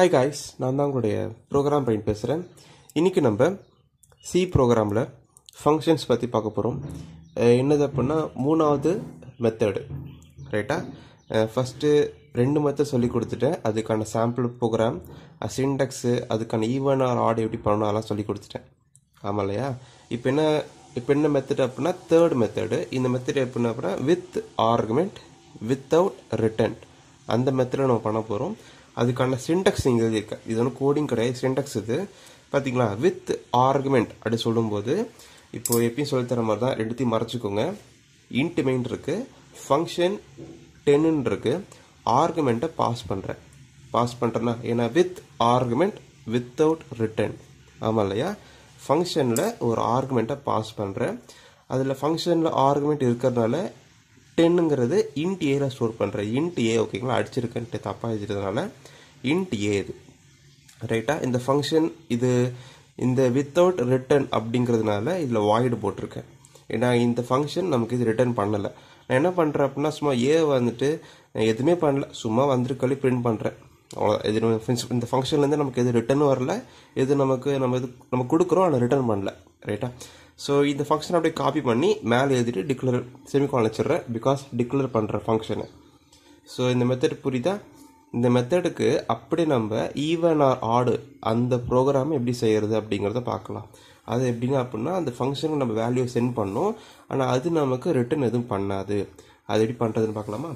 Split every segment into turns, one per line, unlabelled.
Hi guys நான் தான் உங்களுடைய ப்ரோக்ராம் பையன் பேசுகிறேன் இன்றைக்கி நம்ம சி ப்ரோக்ராமில் ஃபங்க்ஷன்ஸ் பற்றி பார்க்க போகிறோம் என்னது அப்படின்னா மூணாவது மெத்தடு ரைட்டா ஃபஸ்ட்டு ரெண்டு மெத்தட் சொல்லி கொடுத்துட்டேன். அதுக்கான சாம்பிள் ப்ரோக்ராம் சின்டெக்ஸு அதுக்கான ஈவன் ஆர் ஆடு எப்படி பண்ணணும் அதெல்லாம் சொல்லி கொடுத்துட்டேன். ஆமாம் இல்லையா? இப்போ என்ன இப்போ என்ன மெத்தட் அப்படின்னா தேர்ட் மெத்தடு இந்த மெத்தட் எப்படின்னா அப்படின்னா வித் ஆர்குமெண்ட் வித்தவுட் ரிட்டன் அந்த மெத்தடில் நம்ம பண்ண போகிறோம் அதுக்கான சின்டெக்ஸ் இங்கே எழுதியிருக்க. இது ஒன்றும் கோடிங் கிடையாது சின்டெக்ஸ் இது. பார்த்தீங்களா வித் ஆர்குமெண்ட் அப்படி சொல்லும்போது இப்போ எப்பயும் சொல்லித்தர மாதிரி தான் ரெண்டுத்தையும் மறைச்சிக்கோங்க. இன்ட் மெயின் இருக்குது ஃபங்க்ஷன் டென்னு இருக்குது ஆர்குமெண்ட்டை பாஸ் பண்ணுறேன் பாஸ் பண்ணுறேன்னா ஏன்னா வித் ஆர்குமெண்ட் வித்தவுட் ரிட்டன் ஆமாம் இல்லையா? ஃபங்க்ஷனில் ஒரு ஆர்குமெண்ட்டை பாஸ் பண்ணுறேன் அதில் ஃபங்க்ஷனில் ஆர்குமெண்ட் இருக்கிறதுனால டென்னுங்கிறது இன்ட் ஏல ஸ்டோர் பண்ணுறேன் இன்ட் ஏ ஓகேங்களா அடிச்சிருக்கேன்ட்டு தப்பாக எழுதிட்டதுனால இன்ட் ஏ இது. ரைட்டா இந்த ஃபங்க்ஷன் இது இந்த வித்தவுட் ரிட்டர்ன் அப்படிங்கிறதுனால இதில் வாய்டு போட்டிருக்கேன். ஏன்னா இந்த ஃபங்க்ஷன் நமக்கு இது ரிட்டர்ன் பண்ணலை. நான் என்ன பண்ணுறேன் அப்படின்னா சும்மா ஏ வந்துட்டு எதுவுமே பண்ணல. சும்மா வந்துருக்கலி பிரிண்ட் பண்ணுறேன் அவ்வளோ இது இந்த ஃபங்க்ஷன்லேருந்து நமக்கு எது ரிட்டர்னும் வரல எது நமக்கு நம்ம இது நம்ம கொடுக்குறோம் ஆனால் ரிட்டர்ன் பண்ணல. ரைட்டா ஸோ இந்த ஃபங்க்ஷன் அப்படியே காப்பி பண்ணி மேலே எழுதிட்டு டிக்ளேர் செமிகால் வச்சிடுறேன் பிகாஸ் டிக்ளேர் பண்ணுற ஃபங்க்ஷனு ஸோ இந்த மெத்தட் புரியுதா? இந்த மெத்தடுக்கு அப்படி நம்ம ஈவன் ஆர் ஆடு அந்த ப்ரோக்ராம் எப்படி செய்கிறது அப்படிங்கிறத பார்க்கலாம். அது எப்படிங்க அப்படின்னா அந்த ஃபங்க்ஷனுக்கு நம்ம வேல்யூ சென்ட் பண்ணோம். ஆனால் அது நமக்கு ரிட்டர்ன் எதுவும் பண்ணாது. அது எப்படி பண்ணுறதுன்னு பார்க்கலாமா?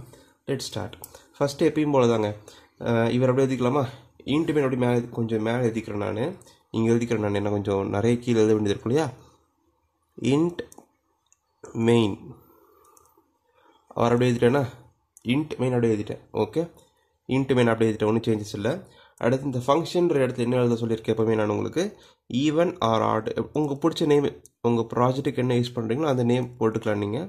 லெட் ஸ்டார்ட் ஃபஸ்ட்டு எப்பயும் போல தாங்க இவர் அப்படியே எழுதிக்கலாமா? இன்ட்டுமே அப்படி மேலே கொஞ்சம் மேலே எழுதிக்கிறேன் நான். இங்கே எழுதிக்கிறேன் நான். என்ன கொஞ்சம் நிறைய கீழே எழுத வேண்டியது இருக்கும் இல்லையா? இன்ட் மெயின் அவர் அப்படியே எழுதிட்டேன்னா இன்ட் மெயின் அப்படியே எழுதிட்டேன். ஓகே இன்ட் மெயின் அப்படியே எழுதிட்டேன். ஒன்றும் சேஞ்சஸ் இல்லை. அடுத்து இந்த ஃபங்க்ஷன்ற இடத்துல என்ன எழுத சொல்லியிருக்கேன் எப்போவுமே நான் உங்களுக்கு? ஈவன் ஆர் ஆட் உங்கள் பிடிச்ச நேம் உங்கள் ப்ராஜெக்ட்டுக்கு என்ன யூஸ் பண்ணுறீங்களோ அந்த நேம் போட்டுக்கலாம் நீங்கள்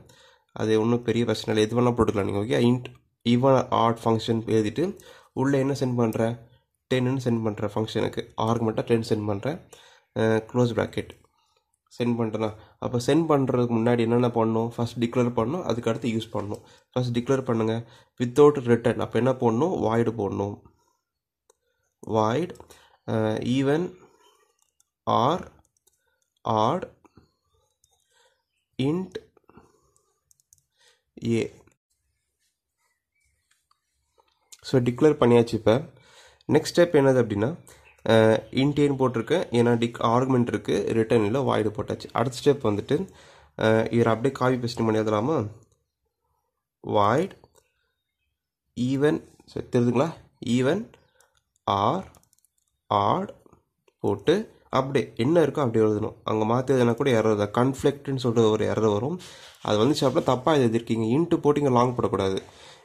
அது ஒன்றும் பெரிய பிரச்சனை இல்லை. எது வேணால் போட்டுக்கலாம் நீங்கள் okay int even odd function எழுதிட்டு உள்ளே என்ன சென்ட் பண்ணுறேன் டென்னு சென்ட் பண்ணுறேன் ஃபங்க்ஷனுக்கு ஆர்குமெண்ட்டாக டென் சென்ட் பண்ணுறேன் க்ளோஸ் ப்ராக்கெட் சென்ட் பண்ணுறேன்னா அப்போ சென்ட் பண்ணுறதுக்கு முன்னாடி என்னென்ன பண்ணணும்? ஃபஸ்ட் டிக்ளேர் பண்ணணும். அதுக்கடுத்து யூஸ் பண்ணணும். ஃபஸ்ட் டிக்ளேர் பண்ணுங்கள் வித்தவுட் ரிட்டர்ன் அப்போ என்ன போடணும்? வாய்டு போடணும். Void even or odd int A so declare பண்ணியாச்சு இப்போ. நெக்ஸ்ட் ஸ்டெப் என்னது அப்படின்னா இன்டேன் போட்டிருக்கேன் ஏன்னா டிக் ஆர்குமெண்ட் இருக்குது ரிட்டர்னில் வாய்டு போட்டாச்சு. அடுத்த ஸ்டெப் வந்துட்டு இவர் அப்படியே காப்பி பேஸ்ட் பண்ணி எழுதலாமா? வாய்ட் ஈவன் சரி தெரியுதுங்களா ஈவன் ஆர் ஆட் போட்டு அப்படியே என்ன இருக்கோ அப்படியே எழுதணும். அங்கே மாற்றி எதுனா கூட எரர் தான். கன்ஃப்ளிக்ட்னு சொல்லிட்டு ஒரு எரர் வரும். அது வந்துச்சு அப்படின்னா தப்பாக எழுதிருக்கீங்க இன்ட்டு போட்டிங்க லாங் போடக்கூடாது.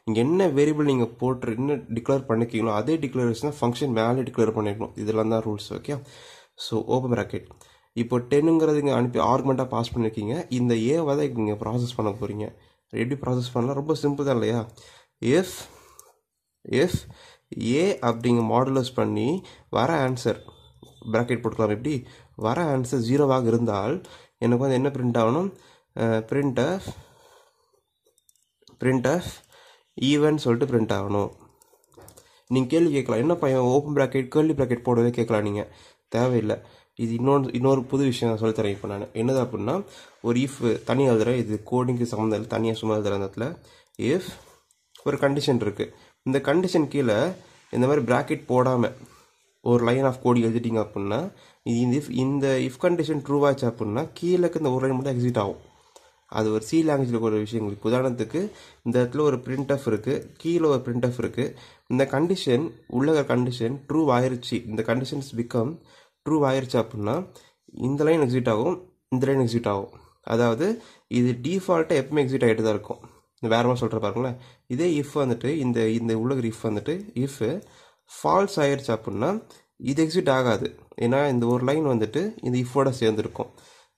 நீங்கள் என்ன வேரியபிள் நீங்கள் போட்டு என்ன டிக்ளேர் பண்ணிக்கிங்களோ அதே டிக்ளரேஷன் ஃபங்க்ஷன் மேலே டிக்ளேர் பண்ணிக்கணும் இதெல்லாம் தான் rules okay so open bracket இப்போ டென்னுங்கிறது இங்கே அனுப்பி ஆர்குமெண்ட்டாக பாஸ் பண்ணியிருக்கீங்க இந்த ஏவை தான் இங்கே ப்ராசஸ் பண்ண போகிறீங்க எப்படி ப்ராசஸ் பண்ணலாம்? ரொம்ப சிம்பிள் தான் இல்லையா? எஃப் எஃப் ஏ அப்படிங்க மாடுலஸ் பண்ணி வர ஆன்சர் ப்ராக்கெட் போட்டுக்கலாம். எப்படி? வர ஆன்சர் ஜீரோவாக இருந்தால் எனக்கு வந்து என்ன பிரிண்ட் ஆகணும்? Print of print of even சொல்லிட்டு பிரிண்ட் ஆகணும். நீங்கள் கேள்வி கேட்கலாம். என்ன பையன்? ஓப்பன் ப்ராக்கெட் கேள்வி ப்ராக்கெட் போடவே கேட்கலாம் நீங்கள் தேவையில்லை. இது இன்னொன்று இன்னொரு புது விஷயம் நான் சொல்லித்தரேன் இப்போ நான். என்னது அப்படின்னா ஒரு இஃப் தனியாக எழுதுறேன் இது கோடிங்க்கு சம்மந்தம் இல்லை தனியாக சும்மா எழுதுறேன் அந்த இடத்துல இஃப் ஒரு கண்டிஷன் இருக்குது இந்த கண்டிஷன் கீழே இந்த மாதிரி ப்ராக்கெட் போடாமல் ஒரு லைன் ஆஃப் கோடி எழுதிட்டிங்க அப்படின்னா இந்த இஃப் இந்த இஃப் கண்டிஷன் ட்ரூவாச்சு அப்படின்னா கீழே இந்த ஒரு லைன் மட்டும் எக்ஸிட் ஆகும். அது ஒரு சி லாங்குவேஜில் ஒரு விஷயம் உதாரணத்துக்கு இந்த இடத்துல ஒரு பிரிண்ட் ஆஃப் இருக்குது கீழே ஒரு பிரிண்ட் ஆஃப் இருக்குது இந்த கண்டிஷன் உள்ள கண்டிஷன் ட்ரூ ஆயிருச்சு. இந்த கண்டிஷன்ஸ் பிகம் ட்ரூ ஆயிருச்சு அப்படின்னா இந்த லைன் எக்ஸிட் ஆகும் இந்த லைன் எக்ஸிட் ஆகும். அதாவது இது டிஃபால்ட்டாக எப்பவுமே எக்ஸிட் ஆகிட்டு தான் இருக்கும். வேற மாதிரி சொல்கிற பாருங்களேன். இதே இஃப் வந்துட்டு இந்த இந்த உள்ளகர் இஃப் வந்துட்டு இஃப் ஃபால்ஸ் ஆயிடுச்சு அப்படின்னா இது எக்ஸிட் ஆகாது. ஏன்னா இந்த ஒரு லைன் வந்துட்டு இந்த இஃபோட சேர்ந்துருக்கும்.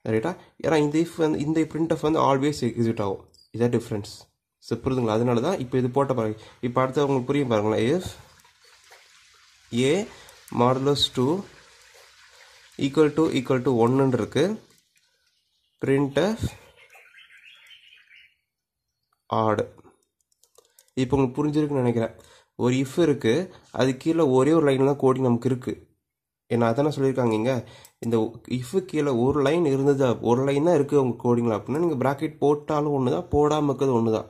ரைட்டா ah? ஏன்னா இந்த இஃப் வந்து இந்த பிரிண்ட் ஆஃப் வந்து ஆல்வேஸ் எக்ஸிக்யூட் ஆகும் இதான் டிஃப்ரென்ஸ் ஸோ புரிதுங்களா அதனால தான் இப்போ இது போட்ட பாருங்க இப்போ அடுத்து உங்களுக்கு புரியும் பாருங்களேன். If a modulus two equal to equal to ஒன்றுன்னு இருக்கு. பிரிண்ட் ஆஃப் ஆடு இப்போ உங்களுக்கு புரிஞ்சிருக்குன்னு நினைக்கிறேன். ஒரு இஃப் இருக்குது அது கீழே ஒரே ஒரு லைனில் தான் கோடிங் நமக்கு இருக்குது ஏன்னா அதானே சொல்லியிருக்காங்க இங்கே இந்த இஃப் கீழே ஒரு லைன் இருந்தது ஒரு லைன் தான் இருக்குது உங்கள் கோடிங்கில் அப்படின்னா நீங்கள் ப்ராக்கெட் போட்டாலும் ஒன்று தான் போடாமல் இருக்கிறது ஒன்று தான்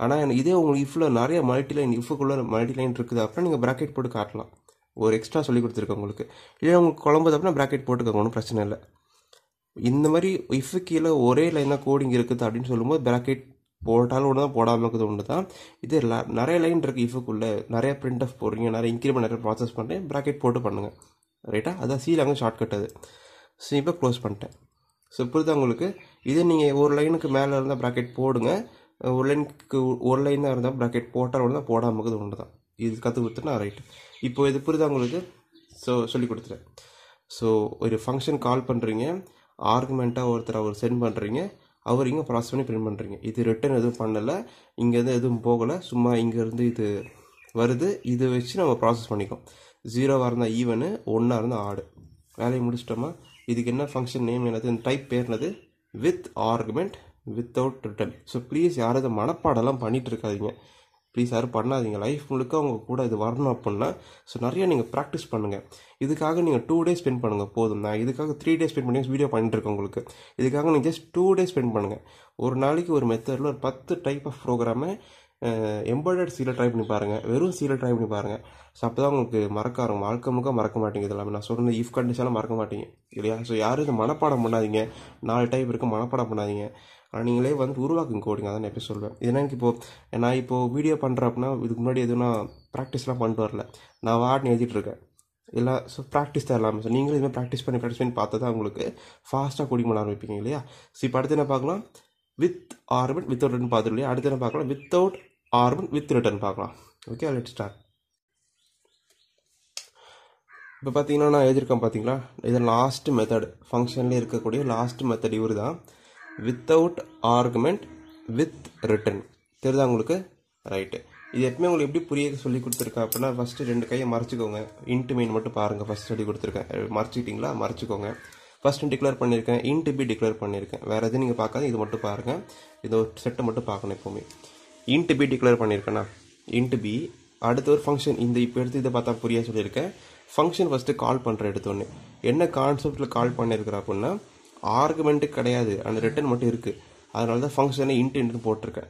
ஆனால் இதே உங்களுக்கு இஃப்பில் நிறைய மல்டி லைன் இஃபுக்குள்ளே மல்டி லைன் இருக்குது அப்படின்னா நீங்கள் ப்ராக்கெட் போட்டு காட்டலாம். ஒரு எக்ஸ்ட்ரா சொல்லி கொடுத்துருக்கேன் உங்களுக்கு. இல்லை உங்களுக்கு குழம்புது அப்படின்னா ப்ராக்கெட் போட்டுக்கோங்க ஒன்றும் பிரச்சனை இல்லை. இந்த மாதிரி இஃபு கீழே ஒரே லைன் தான் கோடிங் இருக்குது அப்படின்னு சொல்லும்போது ப்ராக்கெட் போட்டாலும் ஒன்று தான் போடாமல் இருக்குது ஒன்று தான் இது நிறைய லைன் இருக்குது இஃபுக்குள்ளே நிறைய பிரிண்ட் ஆஃப் போடுறீங்க நிறைய இன்க்ரிமெண்ட் நிறைய ப்ராசஸ் பண்ணுறேன் ப்ராக்கெட் போட்டு பண்ணுங்கள் ரைட்டாக அதான் சீல் அங்கே ஷார்ட்கட் அது. ஸோ இப்போ க்ளோஸ் பண்ணிட்டேன். ஸோ இப்படி உங்களுக்கு? இதே நீங்கள் ஒரு லைனுக்கு மேலே இருந்தால் ப்ராக்கெட் போடுங்க. ஒரு லைனுக்கு ஒரு லைன் தான் இருந்தால் ப்ராக்கெட் போட்டால் ஒன்று தான் போடாமல் இருக்குது ஒன்று தான் இது கற்றுக் கொடுத்துனா ரைட்டு இப்போ இது புரியுதா உங்களுக்கு? ஸோ சொல்லி கொடுத்துட்டேன். ஸோ ஒரு ஃபங்க்ஷன் கால் பண்ணுறீங்க ஆர்குமெண்ட்டாக ஒருத்தர் அவர் சென்ட் பண்ணுறீங்க அவர் இங்கே ப்ராசஸ் பண்ணி பிரிண்ட் பண்ணுறீங்க இது ரிட்டன் எதுவும் பண்ணலை. இங்கேருந்து எதுவும் போகலை. சும்மா இங்கேருந்து இது வருது. இதை வச்சு நம்ம ப்ராசஸ் பண்ணிக்கோம் ஜீரோவாக இருந்தால் ஈவனு ஒன்றா இருந்தால் ஆடு வேலையை முடிச்சிட்டோமா இதுக்கு என்ன ஃபங்க்ஷன் நேம் என்னது? Type பேர்னது with argument without return so please யாரும் இதை மனப்பாடெல்லாம் பண்ணிகிட்டு இருக்காதிங்க. ப்ளீஸ் யாரும் பண்ணாதீங்க. லைஃப் முழுக்க அவங்க கூட இது வரணும் அப்படின்னா ஸோ நிறைய நீங்கள் ப்ராக்டிஸ் பண்ணுங்கள் இதுக்காக நீங்கள் டூ டேஸ் ஸ்பெண்ட் பண்ணுங்கள் போதும். நான் இதுக்காக த்ரீ டேஸ் ஸ்பெண்ட் பண்ணி வீடியோ பண்ணிட்டுருக்கேன் உங்களுக்கு. இதுக்காக நீங்கள் ஜஸ்ட் டூ டேஸ் ஸ்பெண்ட் பண்ணுங்கள் ஒரு நாளைக்கு ஒரு மெத்தடில் ஒரு பத்து டைப் ஆஃப் ப்ரோக்ராமை எம்பாய்டர்ட் சீலை ட்ரை பண்ணி பாருங்கள் வெறும் சீலை ட்ரை பண்ணி பாருங்கள் ஸோ அப்போ தான் உங்களுக்கு மறக்க ஆரம்பம் வாழ்க்கை முழுக்க மறக்க மாட்டேங்குது. இதெல்லாமே நான் சொல்கிற இஃப் கண்டிஷனாக மறக்க மாட்டீங்க. இல்லையா? ஸோ யாரும் இதை மனப்பாடம் பண்ணாதீங்க. நாலு டைப் இருக்குது மனப்பாடம் பண்ணாதீங்க. ஆனால் நீங்களே வந்து உருவாக்குங்க கோடிங்க அதான் நான் எப்படி சொல்வேன். ஏன்னா எனக்கு இப்போது நான் இப்போது வீடியோ பண்ணுறேன் அப்படின்னா இதுக்கு முன்னாடி எதுவும் ப்ராக்டிஸ்லாம் பண்ணிட்டு வரல. நான் வாட்னு எழுதிட்டுருக்கேன் எல்லாம் ஸோ ப்ராக்டிஸ் தான் எல்லாமே. ஸோ நீங்களும் இதுமாதிரி ப்ராக்டிஸ் பண்ணி ப்ராக்டிஸ் பண்ணி பார்த்தா தான் உங்களுக்கு ஃபாஸ்ட்டாக கோடிங் பண்ண ஆரம்பிப்பீங்க. இல்லையா? ஸோ இப்போ அடுத்து என்ன பார்க்கலாம்? வித் ஆர்மெண்ட் வித்தவுட் ரிட்டன் பார்த்துருக்கோம் இல்லையா? அடுத்து என்ன பார்க்கலாம்? வித்தவுட் ஆர்மன் வித் ரிட்டன் பார்க்கலாம். ஓகே லெட் ஸ்டார்ட் இப்போ பார்த்தீங்கன்னா நான் எழுதியிருக்கேன் பார்த்தீங்களா இது லாஸ்ட் மெத்தட் ஃபங்க்ஷன்லேயே இருக்கக்கூடிய லாஸ்ட் மெத்தட் இவர் தான் வித்தவுட் ஆர்குமெண்ட் வித் ரிட்டன் தெரியுதா உங்களுக்கு? ரைட்டு இது எப்பவுமே உங்களுக்கு எப்படி புரிய சொல்லி கொடுத்துருக்கேன் அப்படின்னா ஃபஸ்ட்டு ரெண்டு கையை மறைச்சிக்கோங்க. இன்ட்டு மெயின் மட்டும் பாருங்கள் ஃபஸ்ட் சொல்லி கொடுத்துருக்கேன். மறைச்சிக்கிட்டிங்களா? மறைச்சிக்கோங்க. ஃபஸ்ட்டு டிக்ளேர் பண்ணியிருக்கேன் இன்ட்டு பி டிக்ளேர் பண்ணியிருக்கேன் வேறு எதுவும் நீங்கள் பார்க்காத இது மட்டும் பாருங்கள் இது ஒரு செட்டை மட்டும் பார்க்கணும் எப்போவுமே. இன்ட்டு பி டிக்ளேர் பண்ணியிருக்கேன்னா இன்ட்டு பி அடுத்த ஒரு ஃபங்க்ஷன் இந்த இப்போ எடுத்து இதை பார்த்தா புரியா சொல்லியிருக்கேன். ஃபங்க்ஷன் ஃபஸ்ட்டு கால் பண்ணுற எடுத்தோடனே என்ன கான்செப்டில் கால் பண்ணியிருக்கிறா அப்படின்னா ஆர்குமெண்ட்டு கிடையாது. அந்த ரிட்டன் மட்டும் இருக்குது அதனால தான் ஃபங்க்ஷனை இன்ட்டு இன்ட்டு போட்டிருக்கேன்.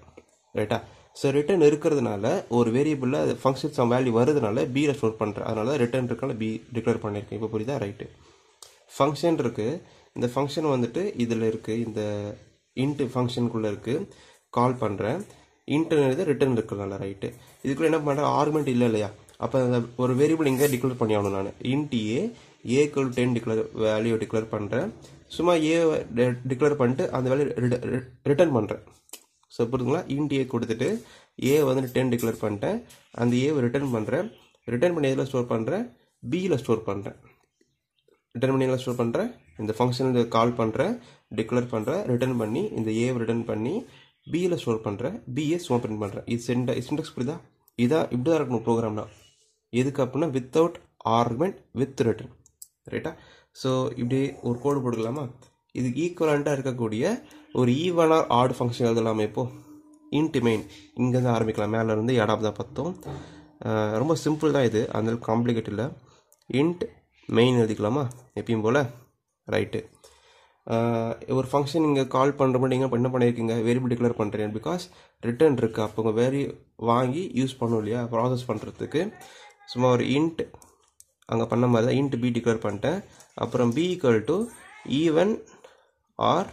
ரைட்டா ஸோ ரிட்டன் இருக்கிறதுனால ஒரு வேரியபிளில் அது ஃபங்க்ஷன் சம் வேல்யூ வருதுனால பியில் ஸ்டோர் பண்ணுறேன் அதனால தான் ரிட்டன் இருக்கனால பி டிக்ளேர் பண்ணியிருக்கேன் இப்போ புரியுதா? ரைட்டு ஃபங்க்ஷன் இருக்குது இந்த ஃபங்க்ஷன் வந்துட்டு இதில் இருக்குது இந்த இன்ட்டு ஃபங்க்ஷனுக்குள்ளே இருக்குது கால் பண்ணுறேன் இன்ட்டுங்கிறது ரிட்டன் இருக்கிறதுனால ரைட்டு இதுக்குள்ளே என்ன பண்ணுறேன் ஆர்குமெண்ட் இல்லை இல்லையா? அப்போ அந்த ஒரு வேரியபிள் இங்கே டிக்ளேர் பண்ணி ஆகணும் நான். Int a equal ten declare value declare பண்ணுறேன் சும்மா ஏ டிக்ளேர் பண்ணிட்டு அந்த வேல்யூ ரிட்டர்ன் பண்ணுறேன் ஸோ புரிதுங்களா இன்ட் ஏ கொடுத்துட்டு ஏ வந்துட்டு டென் டிக்ளேர் பண்ணிட்டேன். அந்த ஏவை ரிட்டர்ன் பண்ணுறேன் ரிட்டர்ன் பண்ணி எதில் ஸ்டோர் பண்ணுறேன் பியில் ஸ்டோர் பண்ணுறேன் ரிட்டர்ன் பண்ணி ஸ்டோர் பண்ணுறேன் இந்த ஃபங்க்ஷனில் கால் பண்ணுறேன் டிக்ளேர் பண்ணுறேன் ரிட்டர்ன் பண்ணி இந்த ஏவை ரிட்டர்ன் பண்ணி பியில் ஸ்டோர் பண்ணுறேன் பிஏ சும்மா பிரிண்ட் பண்ணுறேன் இது சென்ட சின்டெக்ஸ் புரியுதா? இதான் இப்படி தான் இருக்கணும் ப்ரோக்ராம்னா எதுக்கு அப்படின்னா வித்தவுட் ஆர்குமெண்ட் வித் ரிட்டன் ரைட்டா ஸோ இப்படி ஒரு கோடு போட்டுக்கலாமா? இதுக்கு ஈக்குவலண்ட்டாக இருக்கக்கூடிய ஒரு ஈவன் ஆர் ஃபங்க்ஷன் எழுதலாமே இப்போது இன்ட்டு மெயின் இங்கேருந்து ஆரம்பிக்கலாம். மேலே இருந்து தான் பார்த்தோம் ரொம்ப சிம்பிள் தான் இது. அந்த காம்ப்ளிகேட் இல்லை. இன்ட் மெயின் எழுதிக்கலாமா? எப்பயும் போல்? ரைட்டு ஒரு ஃபங்க்ஷன் இங்கே கால் பண்ணுற மாதிரி நீங்கள் என்ன பண்ணியிருக்கீங்க வேரியபிள் டிக்ளேர் பண்ணுறேன் பிகாஸ் ரிட்டர்ன் இருக்குது அப்போ உங்கள் வேரி வாங்கி யூஸ் பண்ணும் இல்லையா? ப்ராசஸ் பண்ணுறதுக்கு சும்மா ஒரு இன்ட் அங்கே பண்ண மாதிரி தான். இன்ட் பி டிக்ளேர் பண்ணிட்டேன். அப்புறம் b equal to even or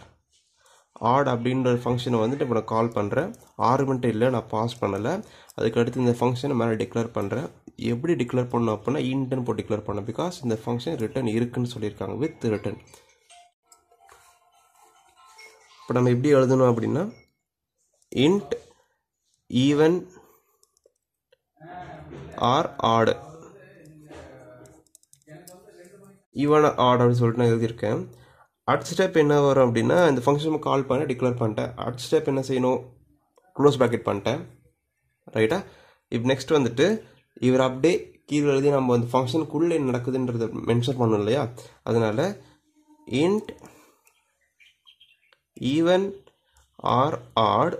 odd அப்படின்ற ஒரு ஃபங்க்ஷனை வந்துட்டு இப்போ நான் கால் பண்ணுறேன் ஆர்குமெண்ட் இல்லை. நான் பாஸ் பண்ணலை. அதுக்கு அடுத்து இந்த ஃபங்க்ஷனை மேலே டிக்ளேர் பண்ணுறேன் எப்படி டிக்ளேர் பண்ணணும் அப்படின்னா இன்டர்ன் போட்டு டிக்ளேர் பண்ணோம் பிகாஸ் இந்த ஃபங்க்ஷன் ரிட்டன் இருக்குன்னு சொல்லியிருக்காங்க வித் ரிட்டர்ன் இப்போ நம்ம எப்படி எழுதணும் அப்படின்னா int even or odd even odd அப்படின்னு சொல்லிட்டு நான் எழுதியிருக்கேன். அடுத்த ஸ்டெப் என்ன வரும் அப்படின்னா இந்த ஃபங்க்ஷன் கால் பண்ண டிக்ளேர் பண்ணிட்டேன். அடுத்த ஸ்டெப் என்ன செய்யணும்? க்ளோஸ் பேக்கெட் பண்ணிட்டேன். ரைட்டா இப்போ நெக்ஸ்ட் வந்துட்டு இவர் அப்படியே கீழே எழுதி நம்ம அந்த ஃபங்க்ஷனுக்குள்ளே என்ன மென்ஷன் பண்ணோம் இல்லையா? அதனால் இன்ட் ஈவன் ஆர் ஆட்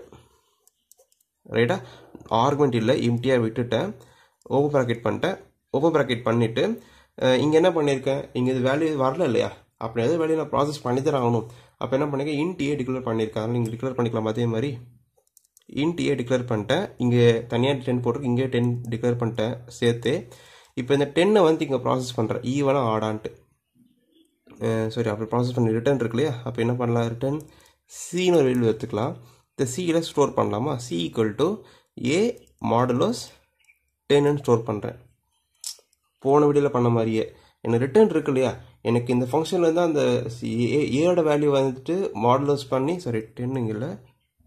ரைட்டா ஆர்குமெண்ட் இல்லை இம்டியாக விட்டுட்டேன். ஓப்பன் ப்ராக்கெட் பண்ணிட்டேன். ஓப்பன் ப்ராக்கெட் பண்ணிவிட்டு இங்கே என்ன பண்ணியிருக்கேன்? இங்கே இது வேல்யூ வரல இல்லையா? அப்படி எதாவது வேலையை நான் ப்ராசஸ் பண்ணி தான் ஆகணும். அப்போ என்ன பண்ணிருக்கேன்? இன்ட் டிக்ளேர் பண்ணியிருக்கேன் அதனால் நீங்கள் டிக்ளேர் பண்ணிக்கலாம். அதே மாதிரி இன்ட் ஏ டிக்ளேர் பண்ணிட்டேன். இங்கே தனியாக டென் போட்டிருக்கு இங்கே டென் டிக்ளேர் பண்ணிட்டேன் சேர்த்து. இப்போ இந்த டென்னை வந்து இங்கே ப்ராசஸ் பண்ணுறேன் ஈவனா e ஆடான்ட்டு சாரி அப்படி ப்ராசஸ் பண்ணி ரிட்டர்ன் இருக்கு இல்லையா? அப்போ என்ன பண்ணலாம்? ரிட்டர்ன் சின்னு ஒரு வேல்யூ எடுத்துக்கலாம். இந்த சியில் ஸ்டோர் பண்ணலாமா? C equal to a modulus ten store பண்ணுறேன் போன வீடியோவில் பண்ண மாதிரியே. எனக்கு ரிட்டர்ன் இருக்கு இல்லையா? எனக்கு இந்த ஃபங்க்ஷனில் தான் அந்த ஏ ஏயோட வேல்யூ வந்துட்டு மாடலோஸ் பண்ணி சாரி டென்னுங்க இல்லை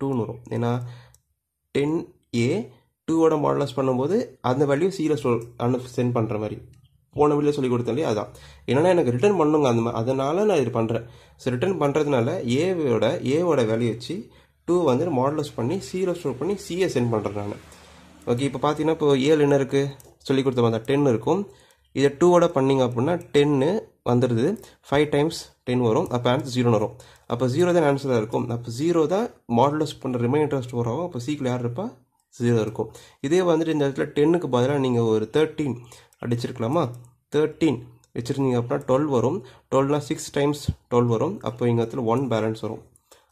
டூன்னு வரும். ஏன்னா டென் ஏ டூவோட மாடலஸ் பண்ணும்போது அந்த வேல்யூ சியில் ஸ்டோர் அனு சென்ட் பண்ணுற மாதிரி. போன வீடியோ சொல்லி கொடுத்தேன் இல்லையா? அதான். என்னென்னா எனக்கு ரிட்டர்ன் பண்ணுங்க அந்த மாதிரி அதனால நான் இது பண்ணுறேன் ஸோ ரிட்டர்ன் பண்ணுறதுனால ஏவோட ஏவோட வேல்யூ வச்சு டூ வந்து மாடலஸ் பண்ணி சியில் ஸ்டோர் பண்ணி சியை சென்ட் பண்ணுறேன் நான். ஓகே இப்போ பார்த்தீங்கன்னா இப்போ ஏழு என்ன இருக்குது சொல்லி கொடுத்த மாதிரி டென் இருக்கும். இதை டூவோட பண்ணிங்க அப்படின்னா டென்னு வந்துடுது ஃபைவ் டைம்ஸ் டென் வரும். அப்போ ஆன்சர் ஜீரோன்னு வரும். அப்போ ஜீரோ தான் ஆன்சராக இருக்கும். அப்போ ஜீரோ தான் மாடலஸ் பண்ணுற ரிமைண்டர் ஸ்டோர் ஆகும். அப்போ சீக்கிரம் யார் இருப்பா? ஜீரோ இருக்கும். இதே வந்துட்டு இந்த இடத்துல டென்னுக்கு பதிலாக நீங்கள் ஒரு தேர்ட்டீன் அடிச்சிருக்கலாமா? தேர்ட்டீன் வச்சுருந்தீங்க அப்படின்னா டுவெல் வரும். டுவெல்னா சிக்ஸ் டைம்ஸ் டுவெல் வரும். அப்போ எங்கள் இடத்துல ஒன் பேலன்ஸ் வரும்.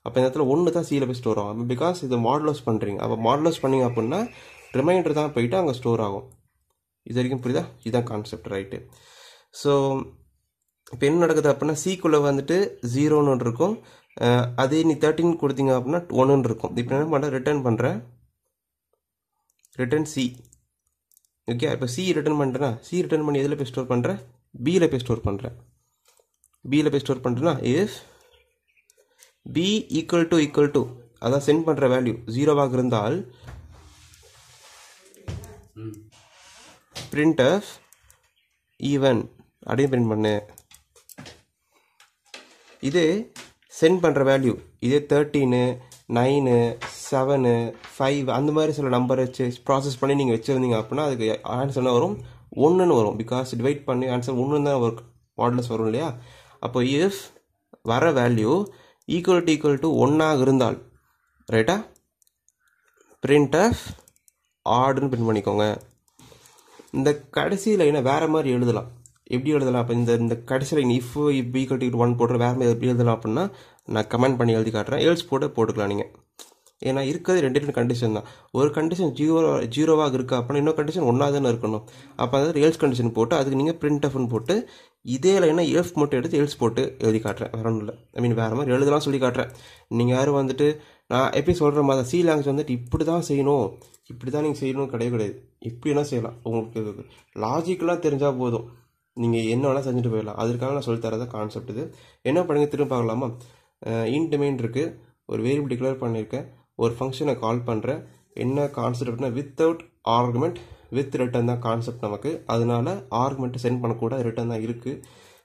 அப்போ இந்த இடத்துல ஒன்று தான் சீல போய் ஸ்டோர் ஆகும். பிகாஸ் இது மாடலஸ் பண்ணுறீங்க அப்போ மாடலஸ் பண்ணிங்க அப்படின்னா ரிமைண்டர் தான் போயிட்டு அங்கே ஸ்டோர் ஆகும். இது வரைக்கும் புரியுதா? இதுதான் கான்செப்ட் ரைட்டு ஸோ இப்போ என்ன நடக்குது அப்படின்னா சிக்குள்ளே வந்துட்டு ஜீரோன்னு ஒன்று இருக்கும். அதே நீ தேர்ட்டின் கொடுத்தீங்க அப்படின்னா ஒன்றுன்னு இருக்கும். இப்போ என்ன பண்ணுறேன் ரிட்டர்ன் பண்ணுறேன் ரிட்டர்ன் சி ஓகே இப்போ சி ரிட்டர்ன் பண்ணுறேன்னா சி ரிட்டர்ன் பண்ணி எதில் போய் ஸ்டோர் பண்ணுறேன் பியில் போய் ஸ்டோர் பண்ணுறேன் பியில் போய் ஸ்டோர் பண்ணுறேன்னா if b equal to equal to அதான் சென்ட் பண்ணுற வேல்யூ ஜீரோவாக இருந்தால் பிரிண்ட் ஆஃப் ஈவன் அப்படின்னு பிரிண்ட் பண்ணு. இது சென்ட் பண்ணுற வேல்யூ இதே தேர்ட்டீனு நைனு செவனு ஃபைவ் அந்த மாதிரி சில நம்பர் வச்சு ப்ராசஸ் பண்ணி நீங்கள் வச்சுருந்தீங்க அப்படின்னா அதுக்கு ஆன்சர் என்ன வரும். ஒன்றுன்னு வரும். பிகாஸ் டிவைட் பண்ணி ஆன்சர் ஒன்று தான் ஒர்க் மாடல்ஸ் வரும் இல்லையா? அப்போ இஃப் வர value equal to equal to ஒன்னாக இருந்தால் ரைட்டா பிரிண்ட் ஆஃப் ஆர்டுன்னு பிரிண்ட் பண்ணிக்கோங்க. இந்த கடைசி லைனை வேறு மாதிரி எழுதலாம். எப்படி எழுதலாம்? அப்போ இந்த இந்த கடைசி line if if equal one போட்டு வேறு மாதிரி எப்படி எழுதலாம் அப்படின்னா நான் கமெண்ட் பண்ணி எழுதி காட்டுறேன். எல்ஸ் போட்டு போட்டுக்கலாம் நீங்கள் ஏன்னா இருக்கிறது ரெண்டு ரெண்டு கண்டிஷன் தான். ஒரு கண்டிஷன் ஜீரோ ஜீரோவாக இருக்குது அப்படின்னா இன்னொரு கண்டிஷன் ஒன்றா தானே இருக்கணும். அப்போ அதாவது எல்ஸ் கண்டிஷன் போட்டு அதுக்கு நீங்கள் பிரிண்ட் அஃப்னு போட்டு இதே லைனாக எல்ஸ் மட்டும் எடுத்து எல்ஸ் போட்டு எழுதி காட்டுறேன். வேற ஒன்றும் இல்லை. ஐ மீன் வேறு மாதிரி எழுதலாம் சொல்லி காட்டுறேன். நீங்கள் யாரும் வந்துட்டு நான் எப்படி சொல்கிற மாதிரி சி லாங்குவேஜ் வந்துட்டு இப்படி தான் செய்யணும். இப்படி தான் நீங்கள் செய்யணும் கிடையாது. கிடையாது இப்படி என்ன செய்யலாம். உங்களுக்கு லாஜிக்கலாக தெரிஞ்சால் போதும். நீங்கள் என்ன வேணால் செஞ்சுட்டு போயிடலாம். அதற்காக நான் சொல்லி தரதான் கான்செப்ட் இது. என்ன பண்ணுங்க திரும்ப பார்க்கலாமா? இன்ட் மெயின் இருக்குது ஒரு வேரியபிள் டிக்ளேர் பண்ணியிருக்கேன் ஒரு ஃபங்க்ஷனை கால் பண்ணுறேன் என்ன கான்செப்ட் அப்படின்னா வித்தவுட் ஆர்குமெண்ட் வித் ரிட்டன் தான் கான்செப்ட் நமக்கு. அதனால ஆர்குமெண்ட்டை சென்ட் பண்ணக்கூடாது ரிட்டன் தான் இருக்குது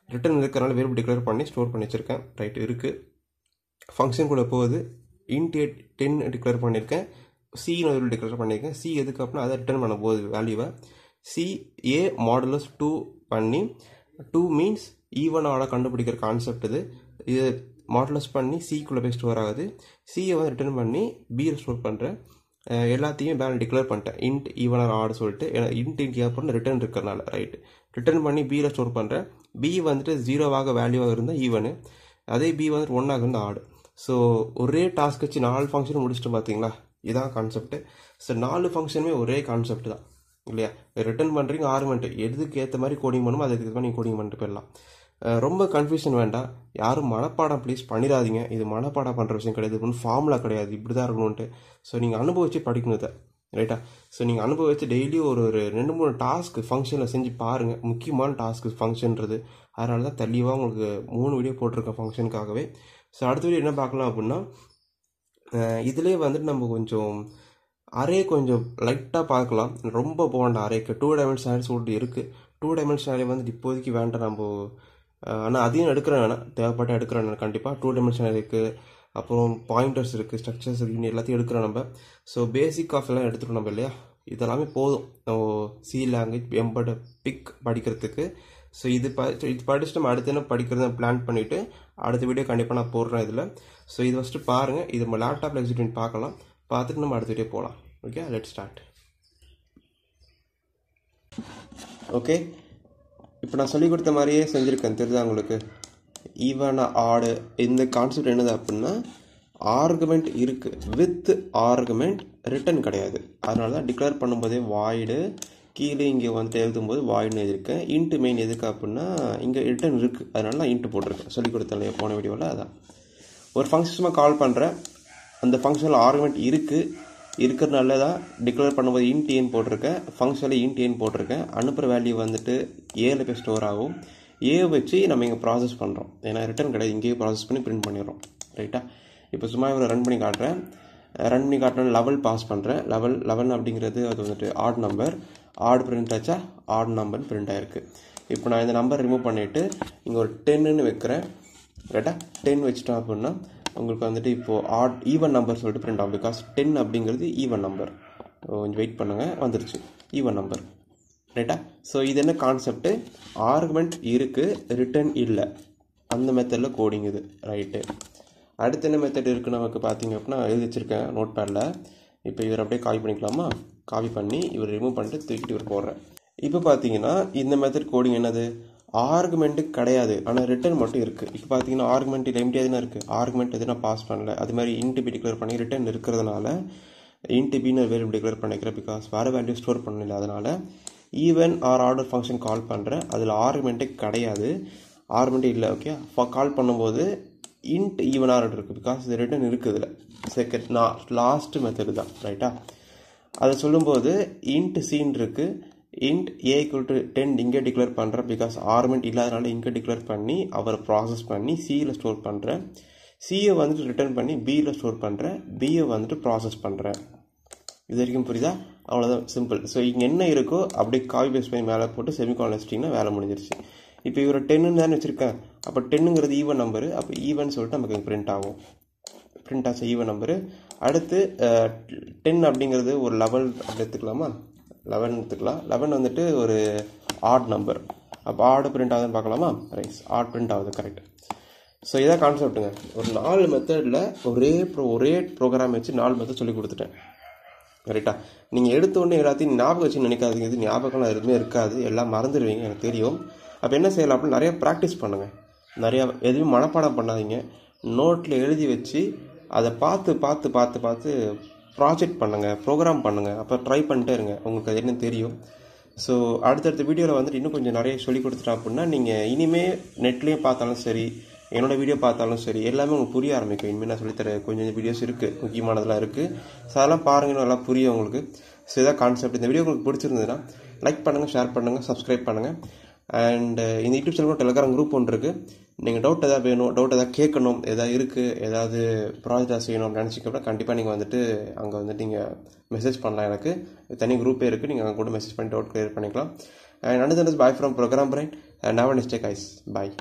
ரிட்டன் இருக்கிறனால வேரியபிள் டிக்ளேர் பண்ணி ஸ்டோர் பண்ணி வச்சுருக்கேன். ரைட் இருக்குது ஃபங்க்ஷன் கூட போகுது. இன்ட் டென் டிக்ளேர் பண்ணியிருக்கேன் சின்னு ஒரு டிக்ளேர் பண்ணியிருக்கேன் சி எதுக்கு அப்படின்னா அதை ரிட்டர்ன் பண்ண போகுது வேல்யூவை சி ஏ மாடலஸ் டூ பண்ணி டூ மீன்ஸ் ஈவனோட கண்டுபிடிக்கிற கான்செப்ட் இது. இது மாடலஸ் பண்ணி சிக்குள்ளே போய் ஸ்டோர் ஆகுது சியை வந்து ரிட்டர்ன் பண்ணி பியில் ஸ்டோர் பண்ணுறேன் எல்லாத்தையும் பேலன் டிக்ளேர் பண்ணிட்டேன். இன்ட் ஈவன் ஆடு சொல்லிட்டு ஏன்னா இன்ட் இன்ட் அப்புறம் ரிட்டர்ன் இருக்கிறனால ரைட்டு ரிட்டர்ன் பண்ணி பியில் ஸ்டோர் பண்ணுறேன் பி வந்துட்டு ஜீரோவாக வேல்யூவாக இருந்தால் ஈவனு அதே பி வந்துட்டு ஒன்றாக இருந்தால் ஆடு ஸோ ஒரே டாஸ்க் வச்சு நாலு ஃபங்க்ஷன் முடிச்சுட்டு பார்த்தீங்களா இதுதான் கான்செப்ட் ஸோ நாலு ஃபங்க்ஷனுமே ஒரே கான்செப்ட் தான். இல்லையா? ரிட்டர்ன் பண்ணுறீங்க ஆர்மெண்ட் எதுக்கு ஏற்ற மாதிரி கோடிங் பண்ணுமோ அதுக்கு ஏற்ற மாதிரி நீங்கள் கோடிங் பண்ணிட்டு போயிடலாம். ரொம்ப கன்ஃபியூஷன் வேண்டாம் யாரும் மனப்பாடம் ப்ளீஸ் பண்ணிடாதீங்க. இது மனப்பாடம் பண்ணுற விஷயம் கிடையாது. ஒன்றும் ஃபார்முலா கிடையாது. இப்படி தான் இருக்கணும்ன்ட்டு. ஸோ நீங்கள் அனுபவிச்சு படிக்கணும் இதை ரைட்டா ஸோ நீங்கள் அனுபவிச்சு டெய்லி ஒரு ஒரு ரெண்டு மூணு டாஸ்க்கு ஃபங்க்ஷனில் செஞ்சு பாருங்கள் முக்கியமான டாஸ்க்கு ஃபங்க்ஷன்றது அதனால தான் தெளிவாக உங்களுக்கு மூணு வீடியோ போட்டிருக்கேன் ஃபங்க்ஷனுக்காகவே ஸோ அடுத்த வீடியோ என்ன பார்க்கலாம் அப்படின்னா இதிலே வந்துட்டு நம்ம கொஞ்சம் அரே கொஞ்சம் லைட்டாக பார்க்கலாம். ரொம்ப போகண்டா அரேக்கு டூ டைமென்ஷன் அரே சொல்லிட்டு இருக்குது டூ டைமென்ஷன் அரே வந்துட்டு இப்போதைக்கு வேண்டாம். நம்ம ஆனால் அதையும் எடுக்கிறேன் வேணாம் தேவைப்பட்ட எடுக்கிறேன் நான் கண்டிப்பாக டூ டைமென்ஷன் இருக்குது அப்புறம் பாயிண்டர்ஸ் இருக்குது ஸ்ட்ரக்சர்ஸ் இருக்குது எல்லாத்தையும் எடுக்கிறோம் நம்ம. ஸோ பேசிக் ஆஃப் எல்லாம் எடுத்துகிட்டோம் நம்ம இல்லையா? இதெல்லாமே போதும். நம்ம சி லாங்குவேஜ் எம்பட பிக் படிக்கிறதுக்கு. ஸோ இது ப இது படிச்சுட்டு நம்ம அடுத்து என்ன படிக்கிறத பிளான் பண்ணிவிட்டு அடுத்த வீடியோ கண்டிப்பாக நான் போடுறேன் இதில். ஸோ இது ஃபஸ்ட்டு பாருங்கள் இது நம்ம லேப்டாப்பில் எக்ஸிக்யூட் பார்க்கலாம். பார்த்துட்டு நம்ம அடுத்த வீடியோ போகலாம் ஓகே லெட் ஸ்டார்ட் ஓகே இப்போ நான் சொல்லி கொடுத்த மாதிரியே செஞ்சுருக்கேன். தெரியுதா உங்களுக்கு? ஈவன் ஆடு இந்த கான்செப்ட் என்னது அப்படின்னா ஆர்குமெண்ட் இருக்குது வித் ஆர்குமெண்ட் ரிட்டன் கிடையாது. அதனால தான் டிக்ளேர் பண்ணும்போதே வாய்டு கீழே இங்கே வந்து எழுதும்போது வாய்டுன்னு எழுதியிருக்கேன். இன்ட்டு மெயின் எதுக்கு அப்படின்னா இங்கே ரிட்டன் இருக்குது அதனால நான் இன்ட்டு போட்டிருக்கேன். சொல்லி கொடுத்தேன் போன வீடியோவில் அதான். ஒரு ஃபங்க்ஷன் கால் பண்ணுறேன் அந்த ஃபங்க்ஷனில் ஆர்குமெண்ட் இருக்குது இருக்கிறனால தான் டிக்ளேர் பண்ணும்போது இன்ட் ஏன் போட்டிருக்கேன் ஃபங்க்ஷனில் இன்ட் ஏன் போட்டிருக்கேன் அனுப்புகிற வேல்யூ வந்துட்டு ஏல போய் ஸ்டோர் ஆகும். ஏ வச்சு நம்ம இங்கே ப்ராசஸ் பண்ணுறோம் ஏன்னா ரிட்டர்ன் கிடையாது. இங்கேயே ப்ராசஸ் பண்ணி பிரிண்ட் பண்ணிடுறோம். ரைட்டா இப்போ சும்மா இவரை ரன் பண்ணி காட்டுறேன். ரன் பண்ணி காட்டுறேன் லெவல் பாஸ் பண்ணுறேன் லெவல் லெவன் அப்படிங்கிறது அது வந்துட்டு ஆட் நம்பர் ஆட் பிரிண்ட் ஆச்சா? ஆட் நம்பர் பிரிண்ட் ஆயிருக்கு. இப்போ நான் இந்த நம்பர் ரிமூவ் பண்ணிவிட்டு இங்கே ஒரு டென்னுன்னு வைக்கிறேன். ரைட்டா டென் வச்சுட்டோம் அப்படின்னா உங்களுக்கு வந்துட்டு இப்போது ஆட் ஈவன் நம்பர் சொல்லிட்டு பிரிண்ட் ஆகும். பிகாஸ் டென் அப்படிங்கிறது ஈவன் நம்பர் கொஞ்சம் வெயிட் பண்ணுங்கள் வந்துருச்சு. ஈவன் நம்பர் ரைட்டா ஸோ இது என்ன கான்செப்ட்டு ஆர்குமெண்ட் இருக்குது ரிட்டன் இல்லை. அந்த மெத்தடில் கோடிங் இது. ரைட்டு அடுத்து என்ன மெத்தட் இருக்குது நமக்கு பார்த்தீங்க அப்படின்னா எழுதி வச்சுருக்கேன் நோட் பேடில் இப்போ இவர் அப்படியே காப்பி பண்ணிக்கலாமா? காப்பி பண்ணி இவர் ரிமூவ் பண்ணிட்டு தூக்கிட்டு இவர் போடுறேன் இப்போ பார்த்தீங்கன்னா இந்த மெத்தட் கோடிங் என்னது? ஆர்குமெண்ட்டு கிடையாது. ஆனால் ரிட்டர்ன் மட்டும் இருக்குது இப்போ பார்த்தீங்கன்னா ஆர்குமெண்ட் இல்லை எம்டி எதுனா இருக்குது ஆர்குமெண்ட் எதுனா பாஸ் பண்ணல. அது மாதிரி இன்ட்டு பி டிக்ளேர் பண்ணி ரிட்டர்ன் இருக்கிறதுனால இன்ட்டு பின்னு வேரியபிள் டிக்ளேர் பண்ணிக்கிறேன் பிகாஸ் வேறு வேல்யூ ஸ்டோர் பண்ணல அதனால் even or order function call பண்ணுறேன் அதில் ஆர்குமெண்ட்டே கிடையாது. ஆர்குமெண்ட்டே இல்லை ஓகே கால் பண்ணும்போது இன்ட் ஈவன் ஆர்டர் இருக்குது பிகாஸ் இது ரிட்டர்ன் இருக்குது இதில். செகண்ட் நான் லாஸ்ட் மெத்தடு தான் ரைட்டா அதை சொல்லும்போது இன்ட் சீன் இருக்குது int a equal to ten இங்கே டிக்ளேர் பண்ணுறேன் பிகாஸ் ஆர்மெண்ட் இல்லாதனால இங்கே டிக்ளேர் பண்ணி அவரை ப்ராசஸ் பண்ணி சியில் ஸ்டோர் பண்ணுறேன் சியை வந்துட்டு ரிட்டர்ன் பண்ணி பியில் ஸ்டோர் பண்ணுறேன் பியை வந்துட்டு ப்ராசஸ் பண்ணுறேன் இது வரைக்கும் புரியுதா? அவ்வளோதான் சிம்பிள் ஸோ இங்கே என்ன இருக்கோ அப்படியே காவி பேஸ் பண்ணி மேலே போட்டு செமிகான் வச்சிட்டிங்கன்னா வேலை முடிஞ்சிருச்சு. இப்போ இவர் டென்னு தானே வச்சுருக்கேன் அப்போ டென்னுங்கிறது ஈவன் நம்பரு அப்போ ஈவன் சொல்லிட்டு நமக்கு பிரிண்ட் ஆகும். பிரிண்ட் ஆச்சு ஈவன் நம்பரு அடுத்து டென் அப்படிங்கிறது ஒரு லெவல் அப்படி எடுத்துக்கலாமா? லெவன் எடுத்துக்கலாம். லெவன் வந்துட்டு ஒரு ஆட் நம்பர் அப்போ ஆடு பிரிண்ட் ஆகுதுன்னு பார்க்கலாமா? ரைஸ் ஆட் பிரிண்ட் ஆகுது கரெக்ட் ஸோ இதான் கான்செப்ட்டுங்க ஒரு நாலு மெத்தடில் ஒரே ப்ரோ ஒரே ப்ரோக்ராம் வச்சு நாலு மெத்தட் சொல்லி கொடுத்துட்டேன். கரெக்டாக நீங்கள் எடுத்த உடனே எல்லாத்தையும் ஞாபகம் வச்சு நினைக்காதீங்க. இது ஞாபகம்லாம் எதுவுமே இருக்காது. எல்லாம் மறந்துடுவீங்க எனக்கு தெரியும். அப்போ என்ன செய்யலாம்? அப்படின்னு நிறைய ப்ராக்டிஸ் பண்ணுங்கள் நிறையா எதுவுமே மனப்பாடம் பண்ணாதீங்க. நோட்டில் எழுதி வச்சு அதை பார்த்து பார்த்து பார்த்து பார்த்து ப்ராஜெக்ட் பண்ணுங்கள் ப்ரோக்ராம் பண்ணுங்கள் அப்போ ட்ரை பண்ணிட்டே இருங்க. உங்களுக்கு அது என்ன தெரியும். ஸோ அடுத்தடுத்த வீடியோவில் வந்துட்டு இன்னும் கொஞ்சம் நிறைய சொல்லி கொடுத்துட்டேன் அப்படின்னா நீங்கள் இனிமேல் நெட்லேயும் பார்த்தாலும் சரி என்னோட வீடியோ பார்த்தாலும் சரி எல்லாமே உங்களுக்கு புரிய ஆரம்பிக்கும். இனிமேல் நான் சொல்லித்தர கொஞ்சம் வீடியோஸ் இருக்குது முக்கியமானதெல்லாம் இருக்குது ஸோ அதெல்லாம் பாருங்க நல்லா புரியும் உங்களுக்கு. ஸோ இதான் கான்செப்ட் இந்த வீடியோ உங்களுக்கு பிடிச்சிருந்ததுன்னா லைக் பண்ணுங்கள் ஷேர் பண்ணுங்கள் சப்ஸ்கிரைப் பண்ணுங்கள் அண்ட் இந்த யூடியூப் சேனல் டெலிகிராம் குரூப் ஒன்று இருக்குது நீங்கள் டவுட் எதாவது வேணும் டவுட் எதாவது கேட்கணும் எதாவது இருக்குது ஏதாவது ப்ராஜெக்டாக செய்யணும் அப்படின்னு கண்டிப்பாக நீங்கள் வந்துட்டு அங்கே வந்துட்டு நீங்கள் மெசேஜ் பண்ணலாம் எனக்கு. தனி குரூப்பே இருக்குது நீங்கள் அங்கே கூட மெசேஜ் பண்ணி டவுட் கிளியர் பண்ணிக்கலாம். And another bye from program brain and mistake is guys bye